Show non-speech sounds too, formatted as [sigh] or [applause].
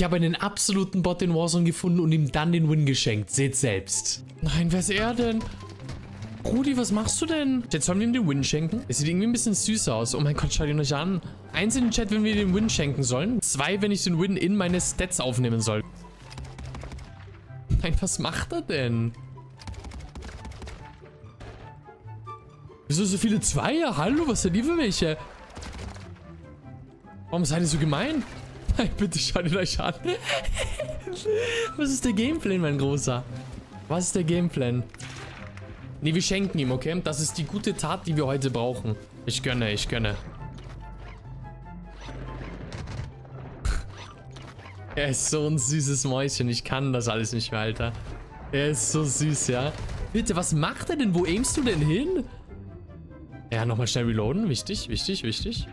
Ich habe einen absoluten Bot in Warzone gefunden und ihm dann den Win geschenkt. Seht selbst. Nein, wer ist er denn? Rudi, was machst du denn? Jetzt sollen wir ihm den Win schenken? Es sieht irgendwie ein bisschen süß aus. Oh mein Gott, schaut ihn euch an. Eins in den Chat, wenn wir den Win schenken sollen. Zwei, wenn ich den Win in meine Stats aufnehmen soll. Nein, was macht er denn? Wieso so viele Zweier? Hallo, was sind die für welche? Warum seid ihr so gemein? Nein, bitte schaut ihn euch an. [laughs] was ist der Gameplan, mein Großer? Was ist der Gameplan? Nee, wir schenken ihm, okay? Das ist die gute Tat, die wir heute brauchen. Ich gönne, ich gönne. [laughs] er ist so ein süßes Mäuschen. Ich kann das alles nicht mehr, Alter. Er ist so süß, ja. Bitte, was macht er denn? Wo aimst du denn hin? Ja, nochmal schnell reloaden. Wichtig, wichtig, wichtig.